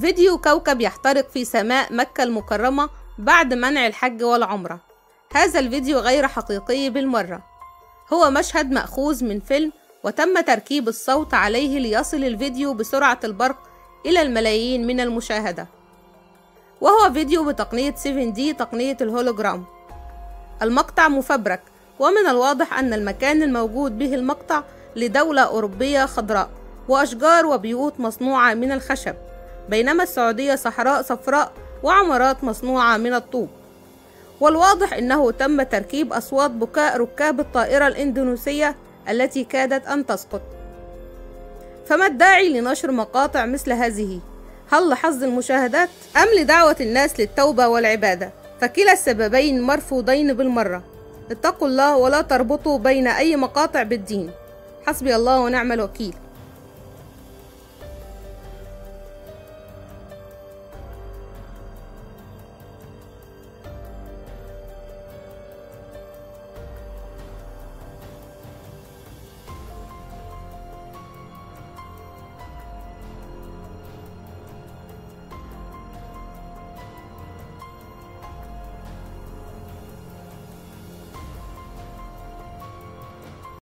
فيديو كوكب يحترق في سماء مكة المكرمة بعد منع الحج والعمرة. هذا الفيديو غير حقيقي بالمرة. هو مشهد مأخوذ من فيلم وتم تركيب الصوت عليه ليصل الفيديو بسرعة البرق إلى الملايين من المشاهدة. وهو فيديو بتقنية 7D تقنية الهولوجرام. المقطع مفبرك ومن الواضح أن المكان الموجود به المقطع لدولة أوروبية خضراء وأشجار وبيوت مصنوعة من الخشب. بينما السعودية صحراء صفراء وعمارات مصنوعة من الطوب. والواضح أنه تم تركيب أصوات بكاء ركاب الطائرة الإندونيسية التي كادت أن تسقط. فما الداعي لنشر مقاطع مثل هذه؟ هل لحظ المشاهدات أم لدعوة الناس للتوبة والعبادة؟ فكلا السببين مرفوضين بالمرة. اتقوا الله ولا تربطوا بين أي مقاطع بالدين. حسبي الله ونعم الوكيل.